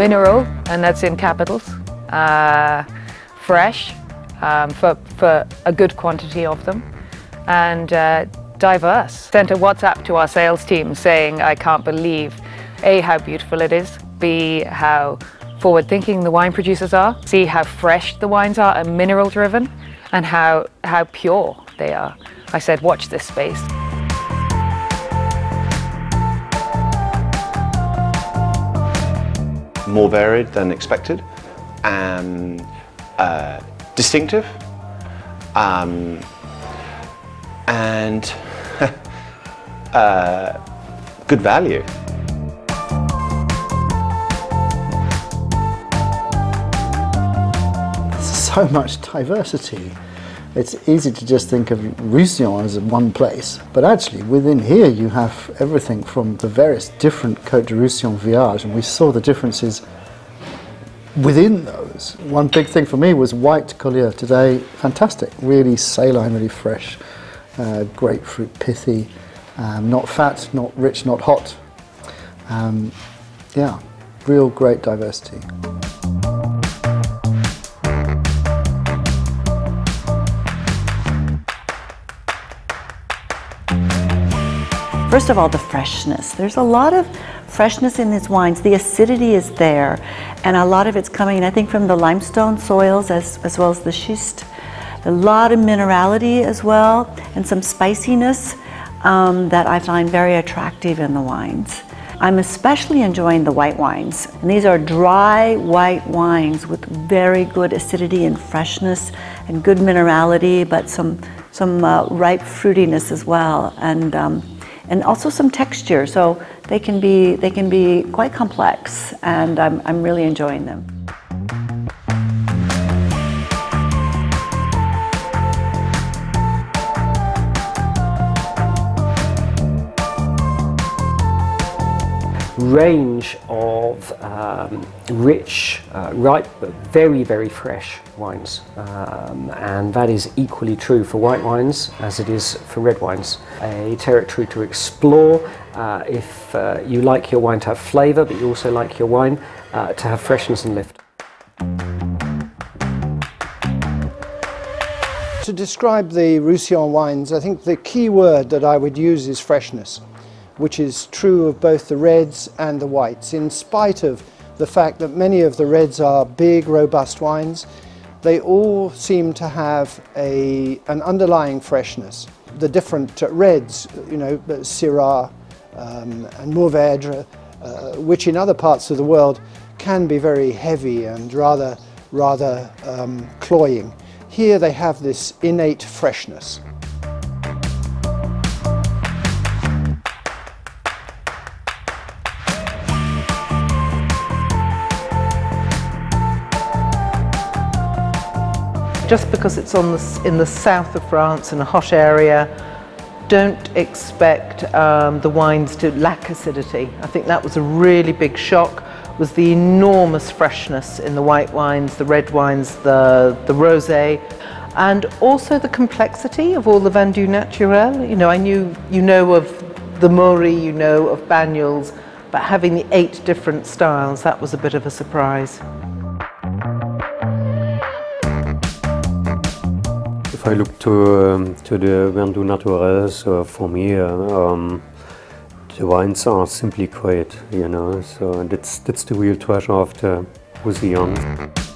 mineral, and that's in capitals, uh, fresh um, for, for a good quantity of them, and uh, diverse. Sent a WhatsApp to our sales team saying, I can't believe A, how beautiful it is, B, how forward thinking the wine producers are, see how fresh the wines are and mineral driven, and how, how pure they are. I said, watch this space. More varied than expected, and uh, distinctive, um, and uh, good value. so much diversity. It's easy to just think of Roussillon as one place, but actually within here you have everything from the various different Côte de Roussillon villages, and we saw the differences within those. One big thing for me was white Collioure today, fantastic, really saline, really fresh, uh, grapefruit pithy, um, not fat, not rich, not hot. Um, yeah, real great diversity. First of all, the freshness. There's a lot of freshness in these wines. The acidity is there, and a lot of it's coming, I think, from the limestone soils as, as well as the schist. A lot of minerality as well, and some spiciness um, that I find very attractive in the wines. I'm especially enjoying the white wines. And these are dry white wines with very good acidity and freshness and good minerality, but some, some uh, ripe fruitiness as well. And um, and also some texture. So they can be, they can be quite complex and I'm, I'm really enjoying them. Range of um, rich, uh, ripe, but very, very fresh wines. Um, and that is equally true for white wines as it is for red wines. A territory to explore uh, if uh, you like your wine to have flavour, but you also like your wine uh, to have freshness and lift. To describe the Roussillon wines, I think the key word that I would use is freshness which is true of both the reds and the whites. In spite of the fact that many of the reds are big, robust wines, they all seem to have a, an underlying freshness. The different reds, you know, Syrah um, and Mourvèdre, uh, which in other parts of the world can be very heavy and rather, rather um, cloying. Here they have this innate freshness. Just because it's on the, in the south of France in a hot area, don't expect um, the wines to lack acidity. I think that was a really big shock was the enormous freshness in the white wines, the red wines, the, the rosé, and also the complexity of all the Vin Doux Naturel. You know, I knew, you know of the Maury, you know of Banyuls, but having the eight different styles, that was a bit of a surprise. If I look to um, to the Doux Naturels, uh, for me, uh, um, the wines are simply great, you know. So that's that's the real treasure of the Roussillon.